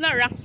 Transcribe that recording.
not wrong.